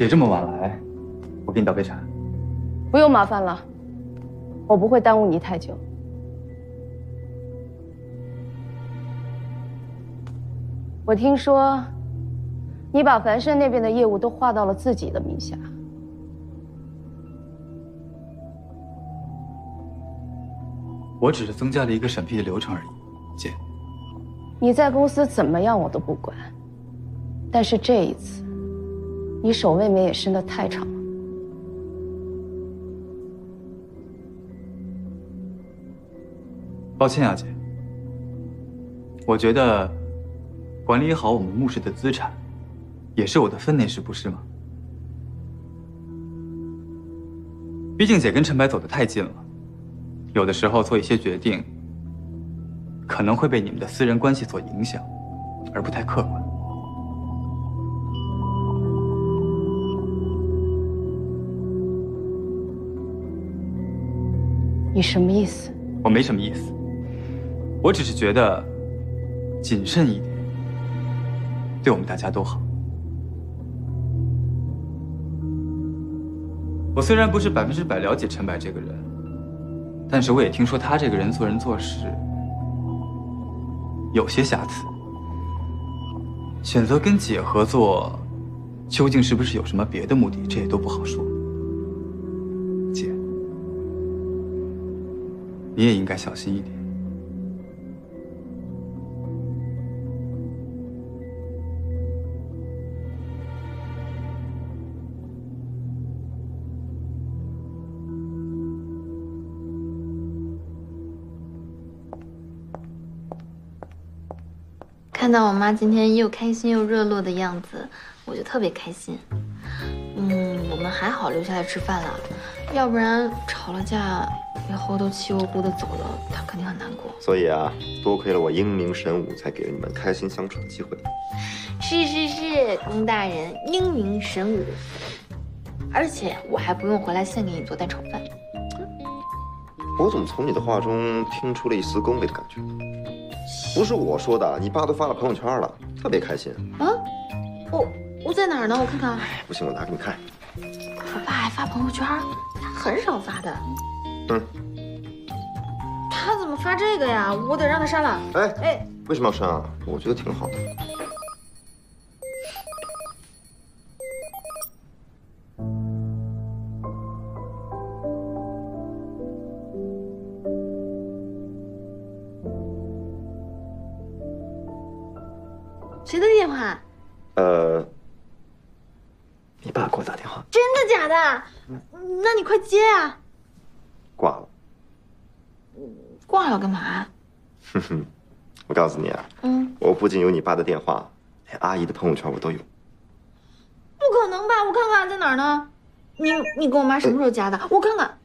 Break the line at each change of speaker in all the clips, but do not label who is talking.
姐这么晚来，我给你倒杯茶。
不用麻烦了，我不会耽误你太久。我听说，你把樊胜那边的业务都划到了自己的名下。
我只是增加了一个审批的流程而已，姐。
你在公司怎么样我都不管，但是这一次，你手未免也伸得太长了。
抱歉啊，姐。我觉得，管理好我们穆氏的资产，也是我的分内事，不是吗？毕竟姐跟陈白走得太近了，有的时候做一些决定，可能会被你们的私人关系所影响，而不太客观。
你什么意思？
我没什么意思。我只是觉得，谨慎一点，对我们大家都好。我虽然不是百分之百了解陈白这个人，但是我也听说他这个人做人做事有些瑕疵。选择跟姐合作，究竟是不是有什么别的目的，这也都不好说。你也应该小心一点。
看到我妈今天又开心又热络的样子，我就特别开心。嗯，我们还好留下来吃饭了，要不然吵了架以后都气呼呼的走了，他肯定很难过。
所以啊，多亏了我英明神武，才给了你们开心相处的机会。
是是是，龚大人英明神武，而且我还不用回来现给你做蛋炒饭。
我怎么从你的话中听出了一丝恭维的感觉？不是我说的，你爸都发了朋友圈了，特别开心。
啊，我我在哪儿呢？我看看。
不行我拿给你看。
我爸还发朋友圈，他很少发的。
嗯。
他怎么发这个呀？我得让他删了。
哎哎，为什么要删啊？我觉得挺好的。
谁的电话？
呃，你爸给我打电话。
真的假的？那你快接啊！
挂了。
挂了干嘛？
哼哼，我告诉你啊，嗯，我不仅有你爸的电话，连阿姨的朋友圈我都有。
不可能吧？我看看在哪儿呢？你你跟我妈什么时候加的？我看看。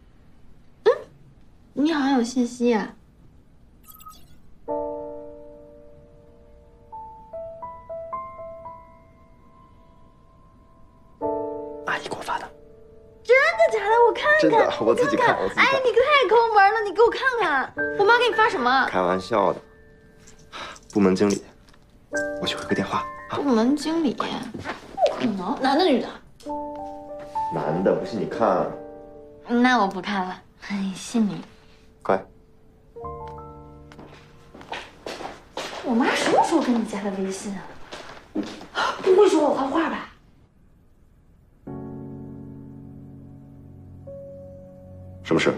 嗯，你好像有信息啊。
我自己看，我自己看。
哎，你太抠门了！你给我看看，我妈给你发什么？
开玩笑的。部门经理，我去回个电话。
部门经理？不可能，男的女的？
男的，不信你看。
那我不看了，信你。
乖。
我妈什么时候跟你加的微信啊？不会说我坏话吧？
什么事？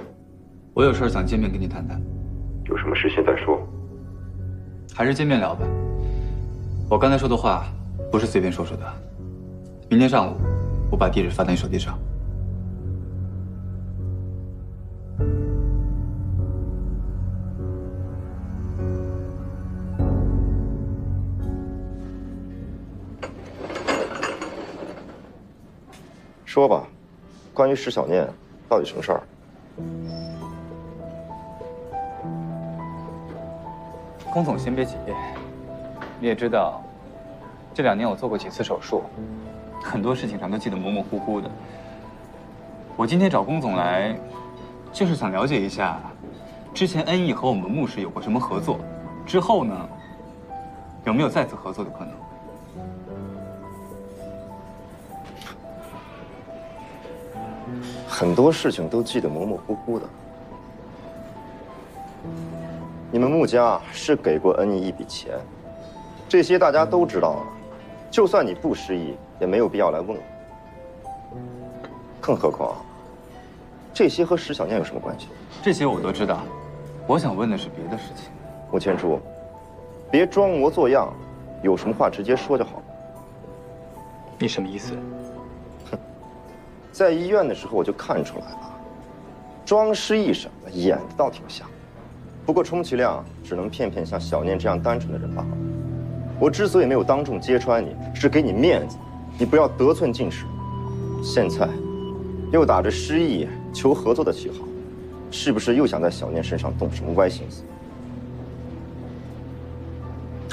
我有事想见面跟你谈谈。
有什么事现在说？
还是见面聊吧。我刚才说的话不是随便说说的。明天上午我把地址发到你手机上。
说吧，关于石小念，到底什么事儿？
龚总，先别急。你也知道，这两年我做过几次手术，很多事情咱都记得模模糊糊的。我今天找龚总来，就是想了解一下，之前恩义和我们穆氏有过什么合作，之后呢，有没有再次合作的可能？
很多事情都记得模模糊糊的。你们穆家是给过恩义一笔钱，这些大家都知道了。就算你不失忆，也没有必要来问我。更何况，这些和石小念有什么关系？
这些我都知道，我想问的是别的事情。
穆千初，别装模作样，有什么话直接说就好了。
你什么意思？
在医院的时候我就看出来了，装失忆什么的演的倒挺像，不过充其量只能骗骗像小念这样单纯的人罢了。我之所以没有当众揭穿你，是给你面子，你不要得寸进尺。现在又打着失忆求合作的旗号，是不是又想在小念身上动什么歪心思？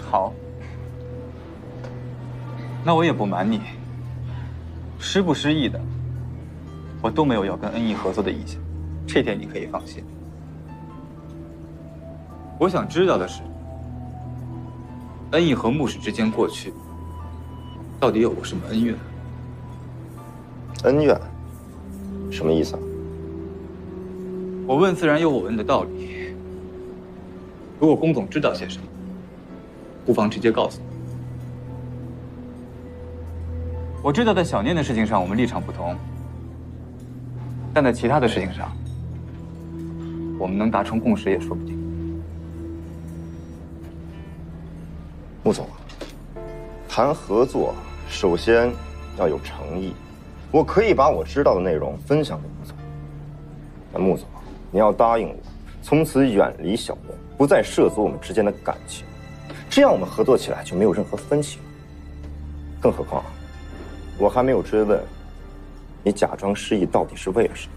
好，那我也不瞒你，失不失忆的。我都没有要跟恩义合作的意向，这点你可以放心。我想知道的是，恩义和穆氏之间过去到底有过什么恩怨？
恩怨？什么意思啊？
我问自然有我问的道理。如果龚总知道些什么，不妨直接告诉我。我知道在小念的事情上，我们立场不同。但在其他的事情上，我们能达成共识也说不定。
穆总，谈合作首先要有诚意。我可以把我知道的内容分享给穆总。但穆总，你要答应我，从此远离小念，不再涉足我们之间的感情，这样我们合作起来就没有任何分歧了。更何况，我还没有追问。你假装失忆到底是为了什么？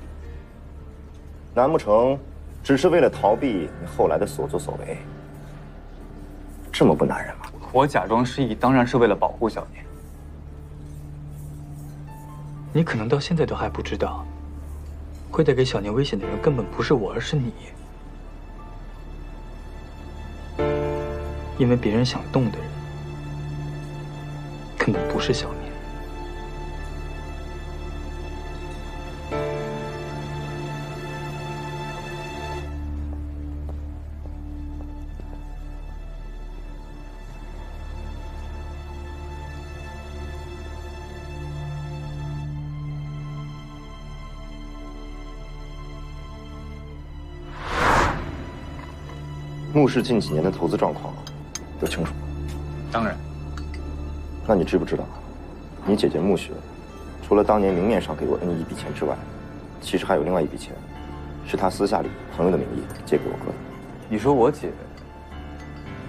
难不成只是为了逃避你后来的所作所为？这么不男人吗？
我假装失忆当然是为了保护小念。
你可能到现在都还不知道，会带给小念危险的人根本不是我，而是你。因为别人想动的人，根本不是小念。
穆氏近几年的投资状况，都清楚吗？
当然。
那你知不知道，你姐姐穆雪，除了当年明面上给我恩义一笔钱之外，其实还有另外一笔钱，是她私下里朋友的名义借给我哥的。
你说我姐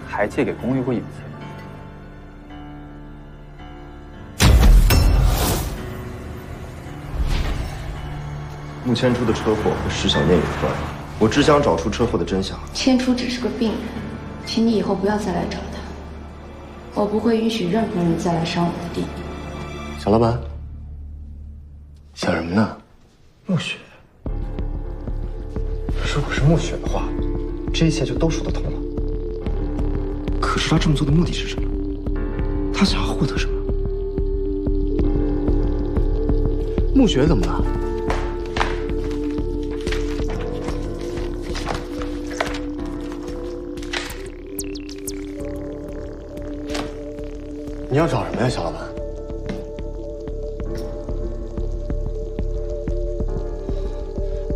还借给龚玉过一笔钱？
穆千初的车祸和石小念有关。我只想找出车祸的真相。
千初只是个病人，请你以后不要再来找他。我不会允许任何人再来伤我的弟弟。
小老板，想什么呢？暮雪，如果是暮雪的话，这一切就都说得通了。可是他这么做的目的是什么？他想要获得什么？
暮雪怎么了？你要找什么呀，小老板？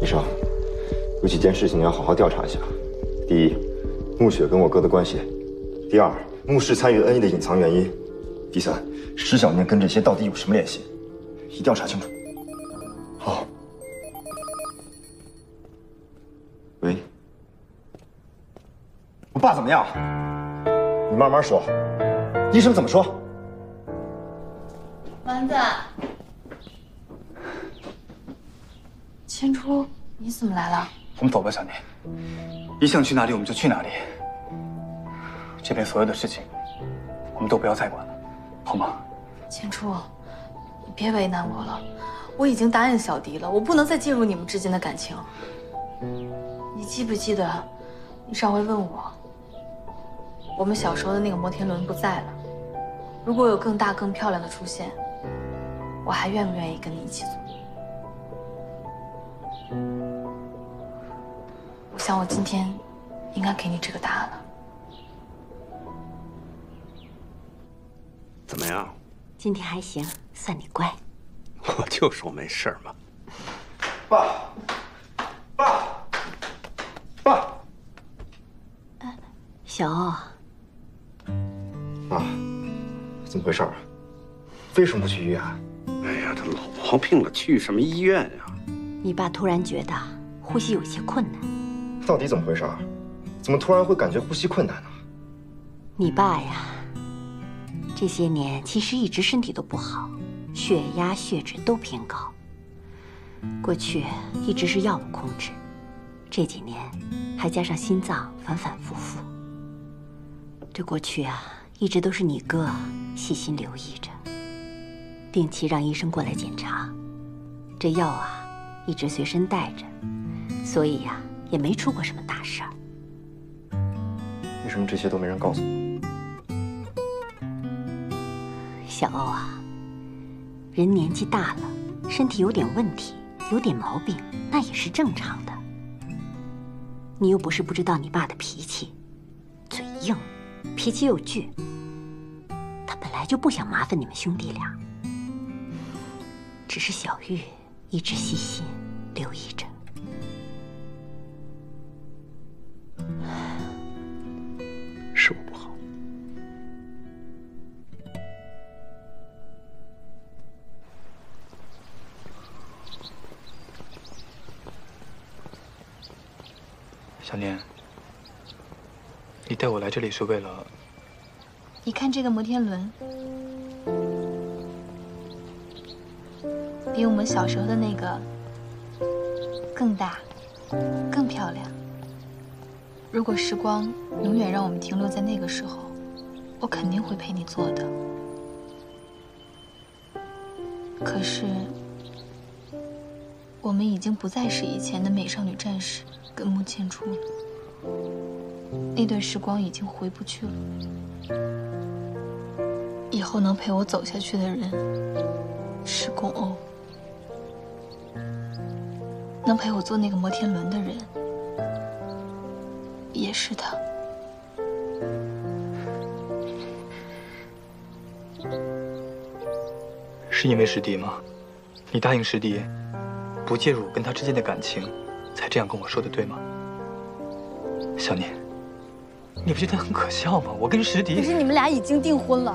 医生，有几件事情你要好好调查一下。第一，穆雪跟我哥的关系；第二，穆氏参与恩义的隐藏原因；第三，石小念跟这些到底有什么联系？一定要查清楚。
好。
喂，我爸怎么样？你慢慢说。医生怎么说？
怎么来了？
我们走吧，小念。你想去哪里，我们就去哪里。这边所有的事情，我们都不要再管了，好吗？
千初，你别为难我了。我已经答应小迪了，我不能再介入你们之间的感情。你记不记得，你上回问我，我们小时候的那个摩天轮不在了，如果有更大更漂亮的出现。我还愿不愿意跟你一起做？我想我今天应该给你这个答案了。
怎么样？
今天还行，算你乖。
我就说没事儿嘛。
爸，爸，爸，
小欧，
妈，怎么回事啊？为什么不去医院？
哎呀，他老毛病了，去什么医院呀？
你爸突然觉得呼吸有些困难。
到底怎么回事？怎么突然会感觉呼吸困难呢？
你爸呀，这些年其实一直身体都不好，血压、血脂都偏高。过去一直是药物控制，这几年还加上心脏反反复复。这过去啊，一直都是你哥细心留意着，定期让医生过来检查。这药啊，一直随身带着，所以呀、也没出过什么大事儿。
为什么这些都没人告诉我？
小欧啊，人年纪大了，身体有点问题，有点毛病，那也是正常的。你又不是不知道你爸的脾气，嘴硬，脾气又倔。他本来就不想麻烦你们兄弟俩，只是小玉一直细心留意着。
是我不好。
小念，你带我来这里是为了……
你看这个摩天轮，比我们小时候的那个更大、更漂亮。如果时光永远让我们停留在那个时候，我肯定会陪你做的。可是，我们已经不再是以前的美少女战士跟木千初了，那段时光已经回不去了。以后能陪我走下去的人是宫欧，能陪我坐那个摩天轮的人也是的。
是因为师弟吗？你答应师弟，不介入我跟他之间的感情，才这样跟我说的，对吗？小念，你不觉得很可笑吗？我跟师弟……
可是你们俩已经订婚了。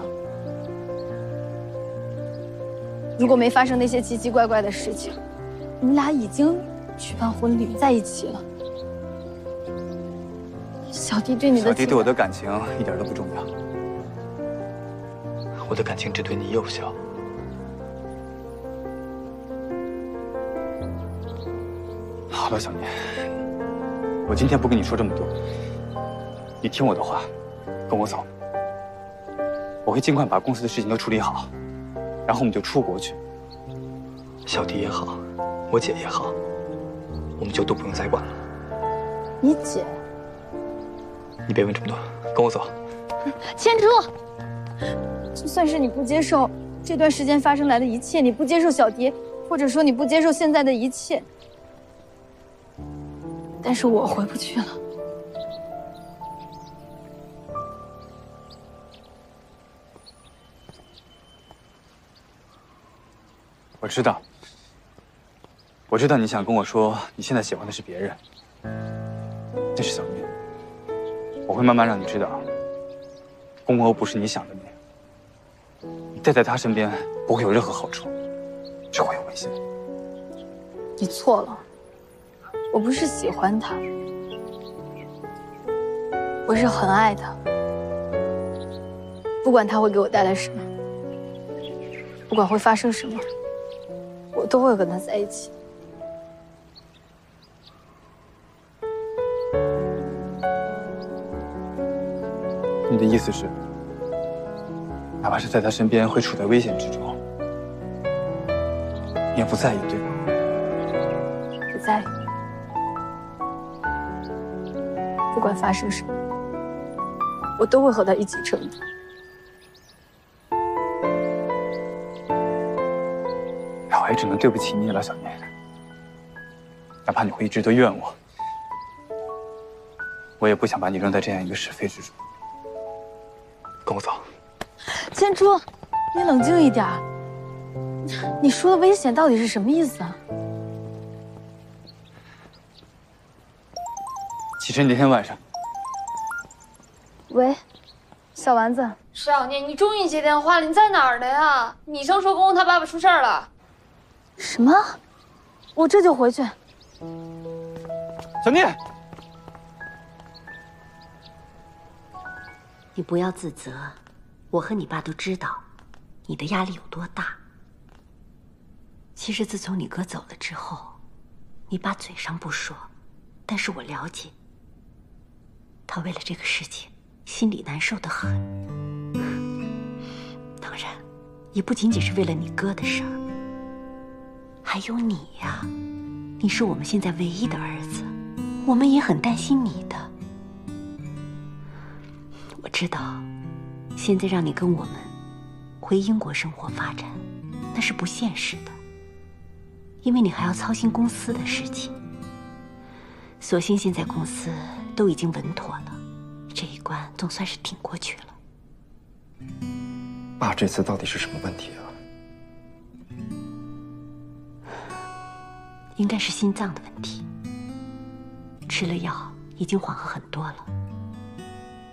如果没发生那些奇奇怪怪的事情，你们俩已经举办婚礼在一起了。小弟对你的
小弟对我的感情一点都不重要。
我的感情只对你有效。
好了，小念，我今天不跟你说这么多，你听我的话，跟我走。我会尽快把公司的事情都处理好，然后我们就出国去。
小迪也好，我姐也好，我们就都不用再管了。
你姐
你别问这么多，跟我走。
千初，就算是你不接受这段时间发生来的一切，你不接受小蝶，或者说你不接受现在的一切，但是我回不去了。
我知道，我知道你想跟我说你现在喜欢的是别人，那是小念。我会慢慢让你知道，宫欧不是你想的那样。你待在他身边不会有任何好处，只会有危险。
你错了，我不是喜欢他，我是很爱他。不管他会给我带来什么，不管会发生什么，我都会跟他在一起。
意思是，哪怕是在他身边会处在危险之中，你也不在意，对吗？
不在意，不管发生什么，我都会和他一起承担。
那我也只能对不起你了，小念。哪怕你会一直都怨我，我也不想把你扔在这样一个是非之中。
千初，你冷静一点。你说的危险到底是什么意思啊？
启程那天晚上，
喂，小丸子，
石小念，你终于接电话了，你在哪儿呢呀？你生说公公他爸爸出事儿了。
什么？我这就回去。
小念，
你不要自责，我和你爸都知道你的压力有多大。其实自从你哥走了之后，你爸嘴上不说，但是我了解，他为了这个事情心里难受的很。当然，也不仅仅是为了你哥的事儿，还有你呀，你是我们现在唯一的儿子，我们也很担心你的。我知道，现在让你跟我们回英国生活发展，那是不现实的。因为你还要操心公司的事情，所幸现在公司都已经稳妥了，这一关总算是挺过去了。
爸，这次到底是什么问题啊？
应该是心脏的问题，吃了药已经缓和很多了。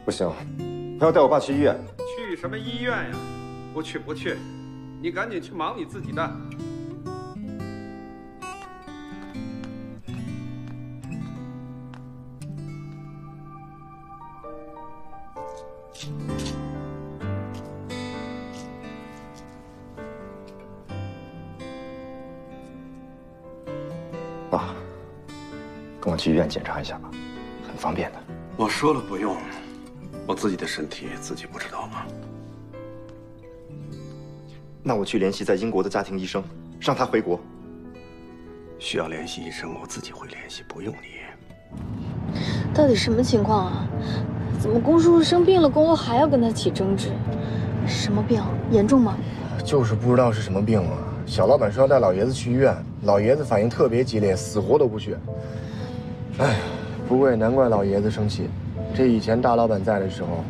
不行，还要带我爸去医院。
去什么医院呀？不去不去，你赶紧去忙你自己的。
爸，跟我去医院检查一下吧，很方便的。
我说了不用，我自己的身体自己不知道吗？
那我去联系在英国的家庭医生，让他回国。
需要联系医生，我自己会联系，不用你。
到底什么情况啊？怎么龚叔叔生病了，龚欧还要跟他起争执？什么病？严重吗？
就是不知道是什么病啊。小老板说要带老爷子去医院，老爷子反应特别激烈，死活都不去。哎，不过也难怪老爷子生气。这以前大老板在的时候，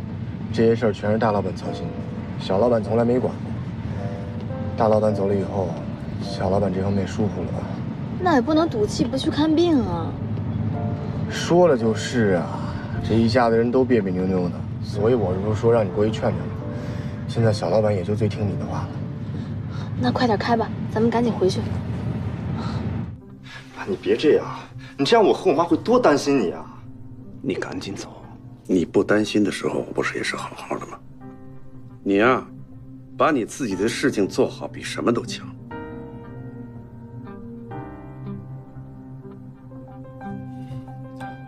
这些事儿全是大老板操心，小老板从来没管过。大老板走了以后，小老板这方面疏忽了。
那也不能赌气不去看病啊。
说了就是啊，这一家子人都别别扭扭的，所以我是不是说让你过去劝劝吗。现在小老板也就最听你的话了。
那快点开吧，咱们赶紧回去。
爸，你别这样，你这样我和我妈会多担心你啊！
你赶紧走，你不担心的时候，我不是也是好好的吗？你呀，把你自己的事情做好，比什么都强。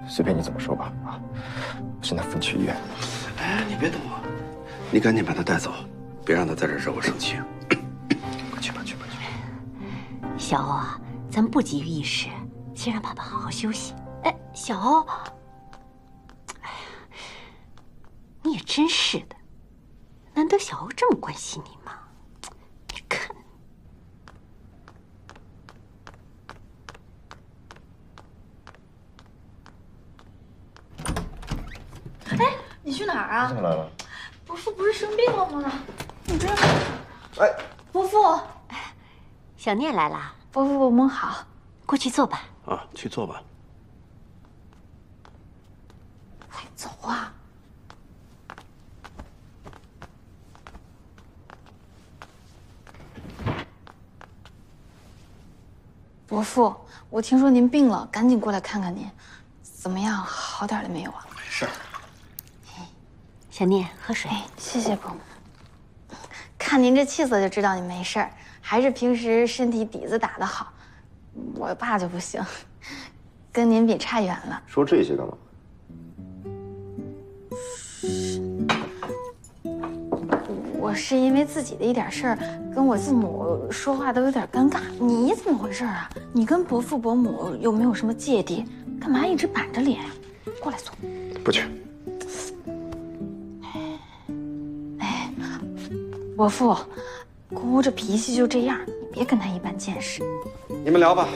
随便你怎么说吧，啊！我现在扶你去医院。
哎，你别等我，你赶紧把他带走，别让他在这惹我生气。
快去吧，去吧，去吧。
小欧啊，咱们不急于一时，先让爸爸好好休息。哎，小欧，真是的，难得小欧这么关心你嘛？你看，
哎，你去哪儿啊？
怎么来了？
伯父不是生病了吗？你这……
哎，
伯父，
小念来了，
伯父伯母好，
过去坐吧。
啊，去坐吧。
快走啊！伯父，我听说您病了，赶紧过来看看您，怎么样？好点了没有啊？
没事儿。
小念，喝水。
哎，谢谢伯母。看您这气色就知道你没事儿，还是平时身体底子打得好。我爸就不行，跟您比差远了。
说这些干嘛？
我是因为自己的一点事儿，跟我父母说话都有点尴尬。你怎么回事啊？你跟伯父伯母又没有什么芥蒂？干嘛一直板着脸？过来坐。
不去。
哎，伯父，姑姑这脾气就这样，你别跟她一般见识。
你们聊吧。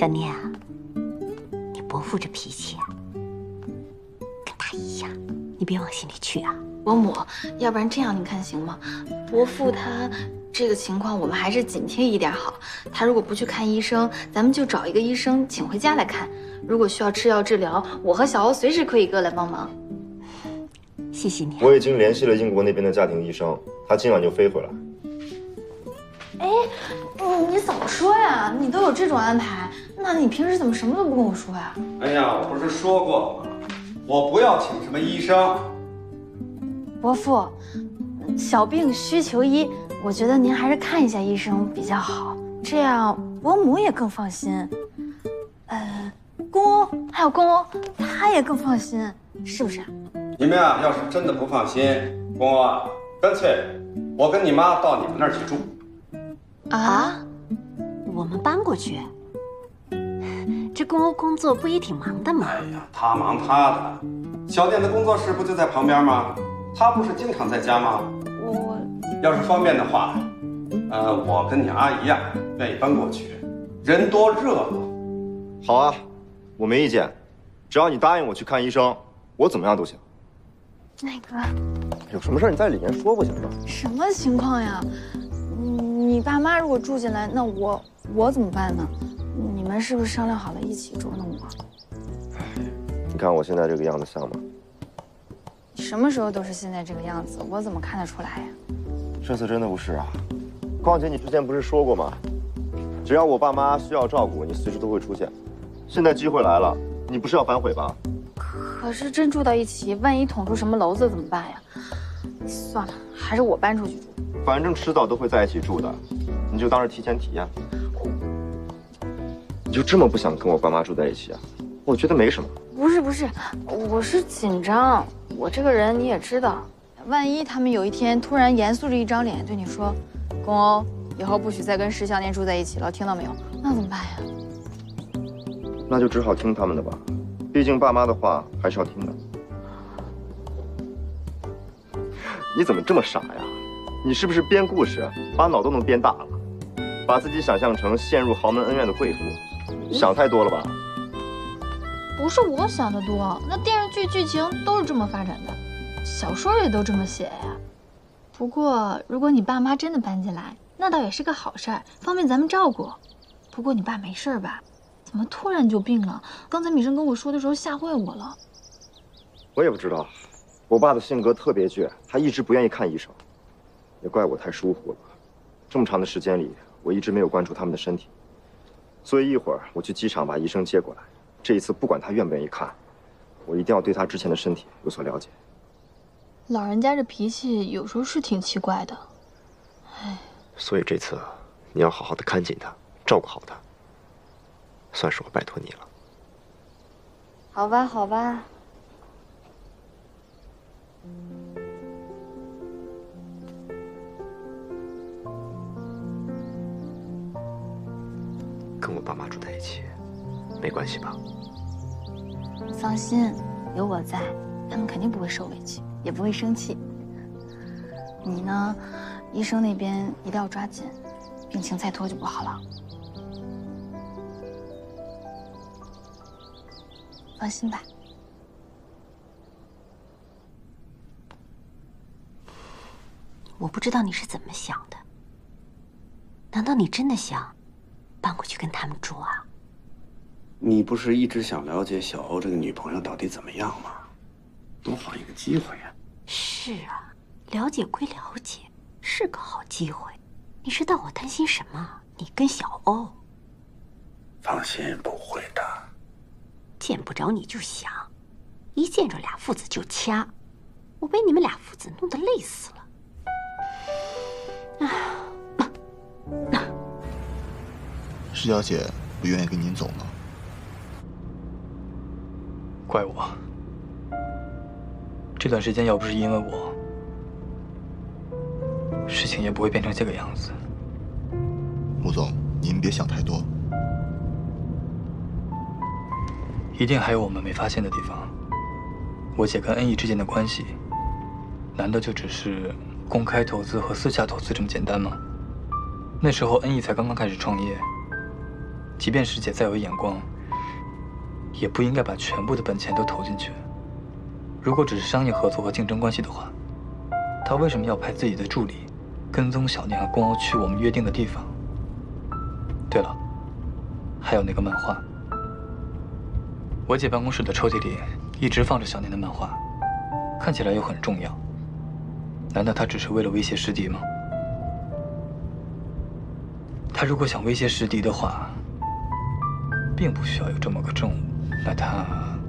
小念啊，你伯父这脾气啊，跟他一样，你别往心里去啊。
伯母，要不然这样你看行吗？伯父他这个情况，我们还是警惕一点好。他如果不去看医生，咱们就找一个医生请回家来看。如果需要吃药治疗，我和小欧随时可以过来帮忙。
谢谢你。
我已经联系了英国那边的家庭医生，他今晚就飞回来。
哎，你早说呀！你都有这种安排，那你平时怎么什么都不跟我说呀？
哎呀，我不是说过吗？我不要请什么医生。
伯父，小病需求医，我觉得您还是看一下医生比较好，这样伯母也更放心。呃，公欧还有公欧，他也更放心，是不是？
你们啊，要是真的不放心，公欧啊，干脆我跟你妈到你们那儿去住。
啊，我们搬过去。这公欧工作不也挺忙的吗？
哎呀，他忙他的，小店的工作室不就在旁边吗？他不是经常在家吗？
我
要是方便的话，呃，我跟你阿姨呀，愿意搬过去，人多热闹。
好啊，我没意见，只要你答应我去看医生，我怎么样都行。
那个，
有什么事你在里面说不行吗？
什么情况呀？你爸妈如果住进来，那我我怎么办呢？你们是不是商量好了一起捉弄我？
你看我现在这个样子像吗？
你什么时候都是现在这个样子，我怎么看得出来呀？
这次真的不是啊，况且你之前不是说过吗？只要我爸妈需要照顾，你随时都会出现。现在机会来了，你不是要反悔吧？
可是真住到一起，万一捅出什么娄子怎么办呀？算了，还是我搬出去住。
反正迟早都会在一起住的，你就当是提前体验。你就这么不想跟我爸妈住在一起啊？我觉得没什么。
不是不是，我是紧张。我这个人你也知道，万一他们有一天突然严肃着一张脸对你说：“公欧，以后不许再跟石小念住在一起了，听到没有？”那怎么办呀？
那就只好听他们的吧，毕竟爸妈的话还是要听的。你怎么这么傻呀？你是不是编故事，把脑洞都能编大了，把自己想象成陷入豪门恩怨的贵妇，想太多了吧？
不是我想的多，那电视剧剧情都是这么发展的，小说也都这么写呀。不过如果你爸妈真的搬进来，那倒也是个好事儿，方便咱们照顾。不过你爸没事吧？怎么突然就病了？刚才米生跟我说的时候吓坏我了。
我也不知道，我爸的性格特别倔，他一直不愿意看医生。也怪我太疏忽了，这么长的时间里，我一直没有关注他们的身体。所以一会儿我去机场把医生接过来。这一次不管他愿不愿意看，我一定要对他之前的身体有所了解。
老人家这脾气有时候是挺奇怪的，哎。
所以这次你要好好的看紧他，照顾好他。算是我拜托你了。
好吧，好吧。
跟我爸妈住在一起，没关系吧？
放心，有我在，他们肯定不会受委屈，也不会生气。你呢，医生那边一定要抓紧，病情再拖就不好了。放心吧。
我不知道你是怎么想的，难道你真的想？搬过去跟他们住啊？
你不是一直想了解小欧这个女朋友到底怎么样吗？多好一个机会呀！
是啊，了解归了解，是个好机会。你知道我担心什么？你跟小欧。
放心，不会的。
见不着你就想，一见着俩父子就掐，我被你们俩父子弄得累死了。
石小姐不愿意跟您走吗？
怪我。这段时间要不是因为我，事情也不会变成这个样子。
穆总，您别想太多。
一定还有我们没发现的地方。我姐跟恩义之间的关系，难道就只是公开投资和私下投资这么简单吗？那时候恩义才刚刚开始创业。即便师姐再有眼光，也不应该把全部的本钱都投进去。如果只是商业合作和竞争关系的话，他为什么要派自己的助理跟踪小念和宫欧去我们约定的地方？对了，还有那个漫画，我姐办公室的抽屉里一直放着小念的漫画，看起来又很重要。难道他只是为了威胁师弟吗？他如果想威胁师弟的话，并不需要有这么个证物。那他……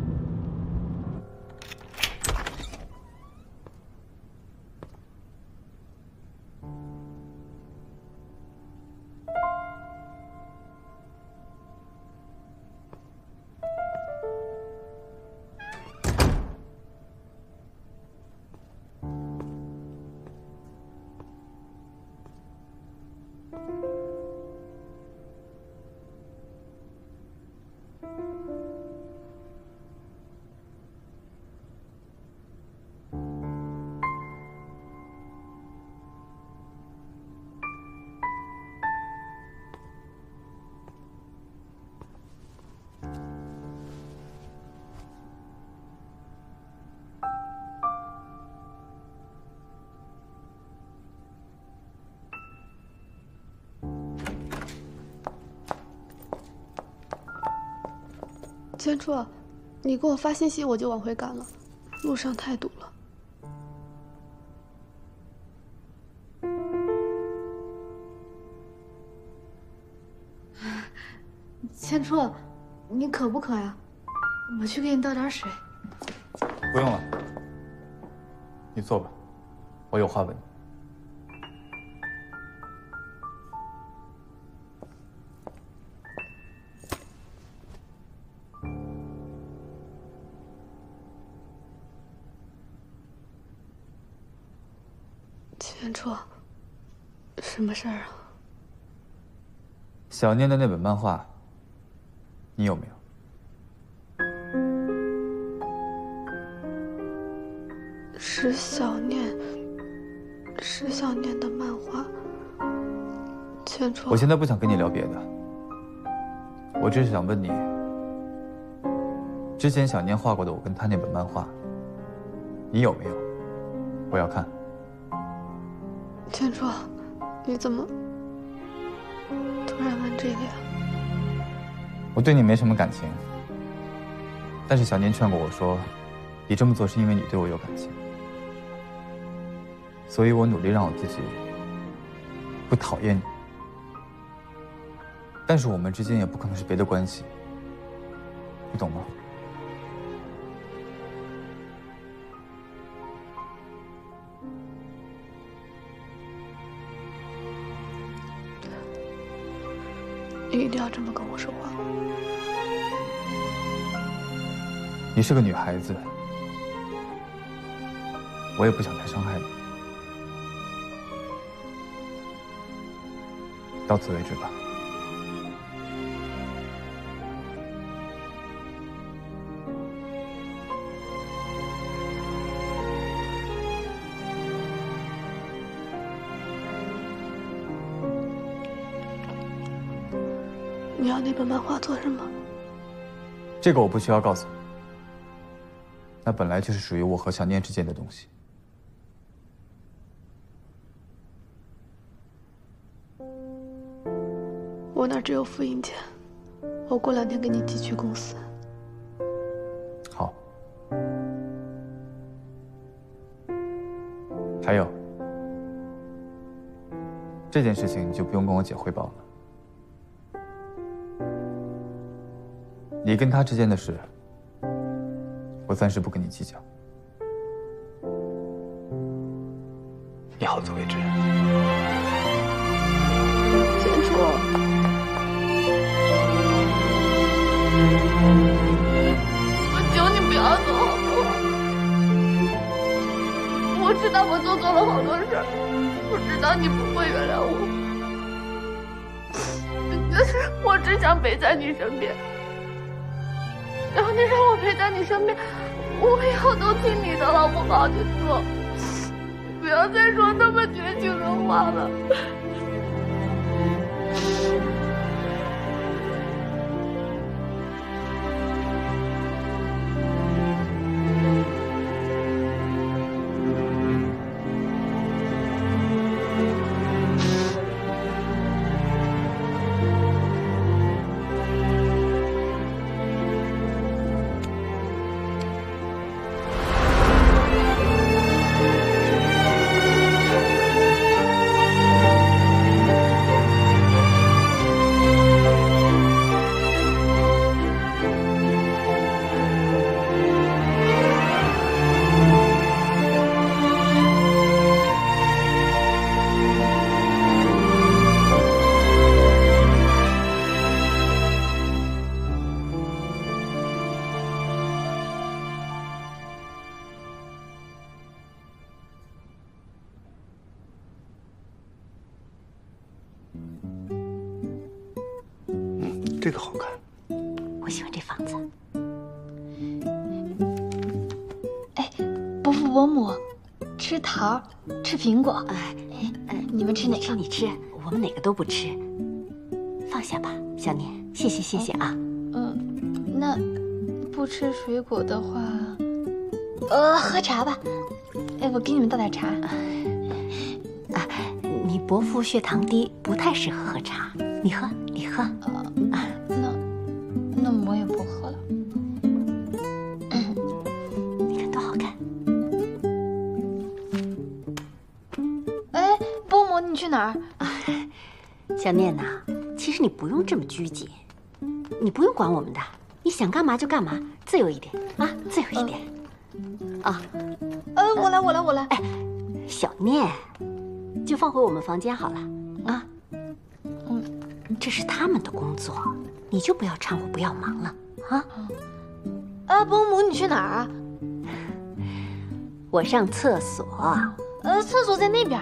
千初，你给我发信息，我就往回赶了，路上太堵了。千初，你渴不渴呀？我去给你倒点水。
不用了，你坐吧，我有话问你。
么事儿啊？
小念的那本漫画，你有没有？
石小念，石小念的漫画。千初，
我现在不想跟你聊别的，我只是想问你，之前小念画过的我跟他那本漫画，你有没有？我要看。
千初，你怎么突然问这个呀？
我对你没什么感情，但是小念劝过我说，你这么做是因为你对我有感情，所以我努力让我自己不讨厌你。但是我们之间也不可能是别的关系，你懂吗？
一定要这么跟我说话。
你是个女孩子，我也不想再伤害你。到此为止吧。
漫画做什么？
这个我不需要告诉你。那本来就是属于我和小念之间的东西。
我那只有复印件，我过两天给你寄去公司。
好。还有，这件事情你就不用跟我姐汇报了。你跟他之间的事，我暂时不跟你计较。
你好自为之。
千初，我求你不要走好不好？我知道我做错了好多事儿，我知道你不会原谅我，但是我只想陪在你身边。然后你让我陪在你身边，我以后都听你的，好不好？就说，不要再说那么绝情的话了。
苹果。哎哎，你们吃哪个？
你吃，我们哪个都不吃。放下吧，小年，谢谢谢谢啊。
嗯，那不吃水果的话，呃，喝茶吧。哎，我给你们倒点茶。
啊，你伯父血糖低，不太适合喝茶。你喝，你喝。
啊，那那我也不去哪儿？
小念呐，其实你不用这么拘谨，你不用管我们的，你想干嘛就干嘛，自由一点啊，自由一点。啊，
呃，我来，我来，我来。
哎，小念，就放回我们房间好了啊。嗯，这是他们的工作，你就不要掺和，不要忙了啊。
啊，伯母，你去哪儿啊？
我上厕所。
呃，厕所在那边。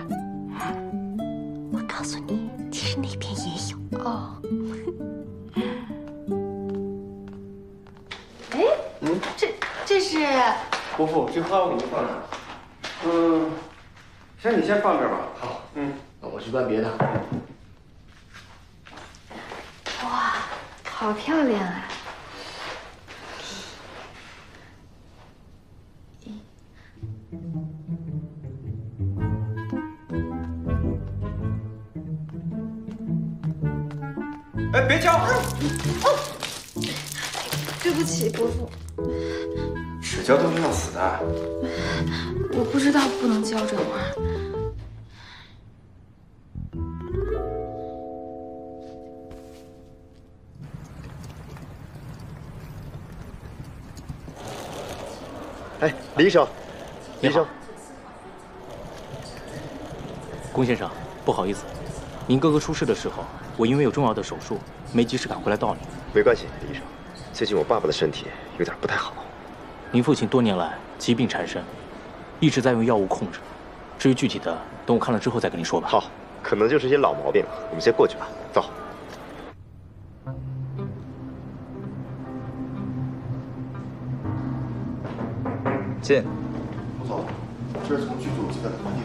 伯父，这花我给您放这儿？
嗯，先你先放这儿吧。
好，
嗯，
那我去搬别的。
哇，好漂亮啊！
哎，别敲！
哦，对不起，伯父。
只教都是要死的。
我不知道不能教这玩意儿。
哎，李医生，李医生，
龚先生，不好意思，您哥哥出事的时候，我因为有重要的手术，没及时赶回来到你。
没关系，李医生，最近我爸爸的身体有点不太好。
您父亲多年来疾病缠身，一直在用药物控制。至于具体的，等我看了之后再跟您说吧。
好，可能就是一些老毛病了，我们先过去吧。走。
进。
吴总，这是从剧组寄来的快递。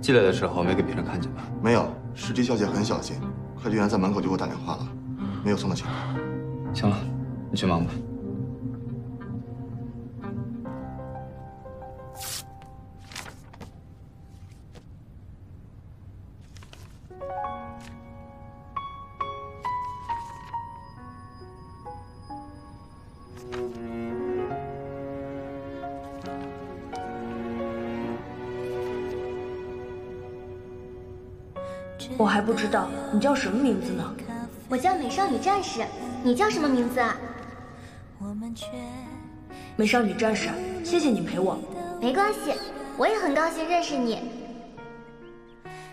进来的时候没给别人看见吧？
没有，石矶小姐很小心，快递员在门口就给我打电话了，没有送到情况。
行了，你去忙吧。
你叫什么名字呢。
我叫美少女战士，你叫什么名字啊？
美少女战士，谢谢你陪我。
没关系，我也很高兴认识你。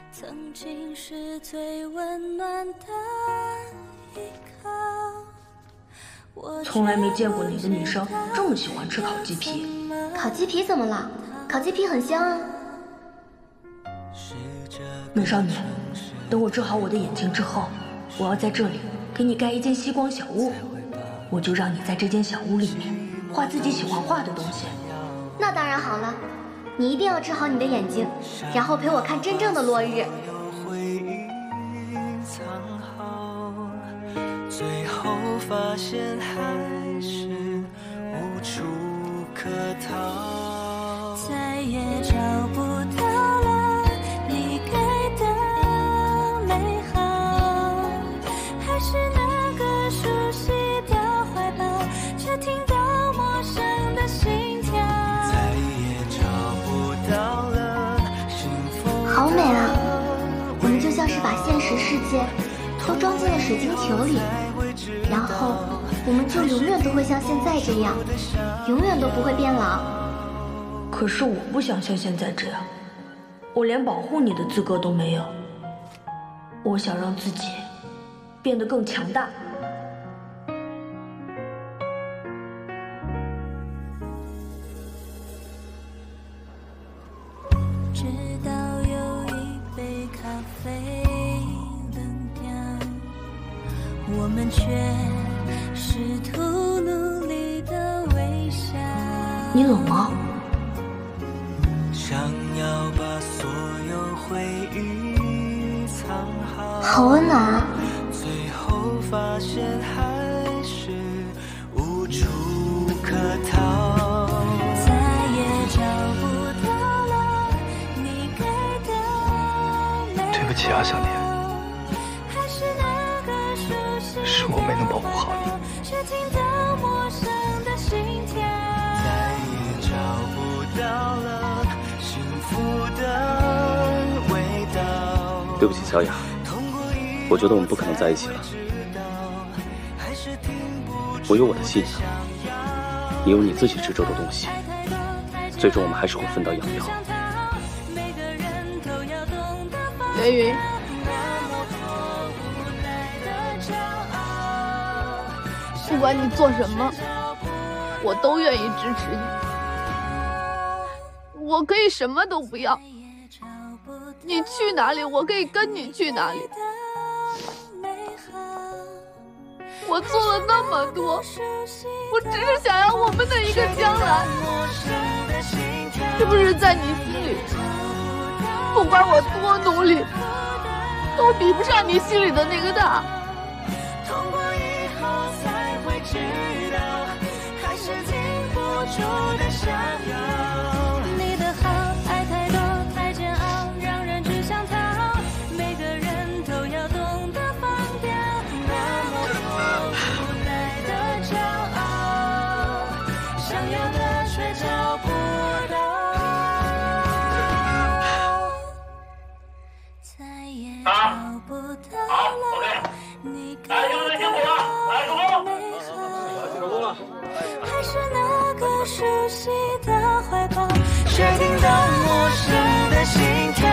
曾经是最温暖的依靠。
从来没见过哪个女生这么喜欢吃烤鸡皮。
烤鸡皮怎么了？烤鸡皮很香啊。
美少女，等我治好我的眼睛之后，我要在这里给你盖一间吸光小屋，我就让你在这间小屋里面画自己喜欢画的东西。
那当然好了，你一定要治好你的眼睛，然后陪我看真正的落日。
最后发现还是无处可逃，
装进了水晶球里。然后，我们就永远都会像现在这样，永远都不会变老。
可是我不想像现在这样，我连保护你的资格都没有。我想让自己变得更强大。
我
觉得我们不可能在一起了。我有我的信仰，你有你自己执着的东西，最终我们还是会分道扬镳。
连云，不管你做什么，我都愿意支持你。我可以什么都不要，你去哪里，我可以跟你去哪里。我做了那么多，我只是想要我们的一个将来，是不是在你心里，不管我多努力，都比不上你心里的那个他？
痛过以后才会知道，还是禁不住的想要。你给的美好，还是那个熟悉的怀抱，却听到陌生的心跳，